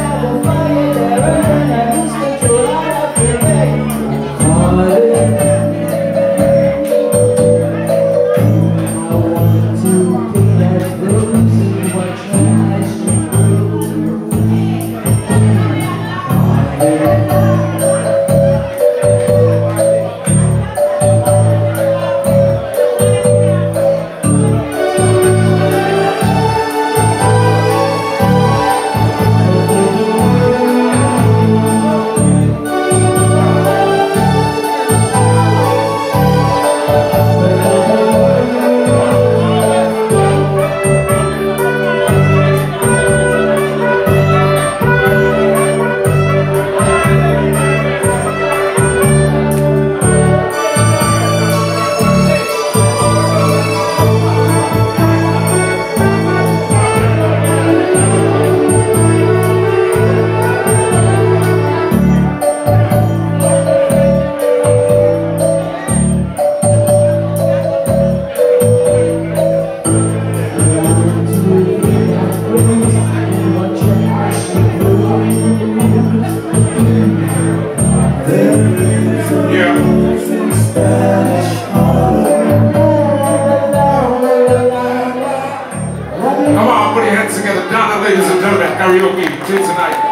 céu. Come on, put your hands together. Donna, ladies and gentlemen, karaoke tonight.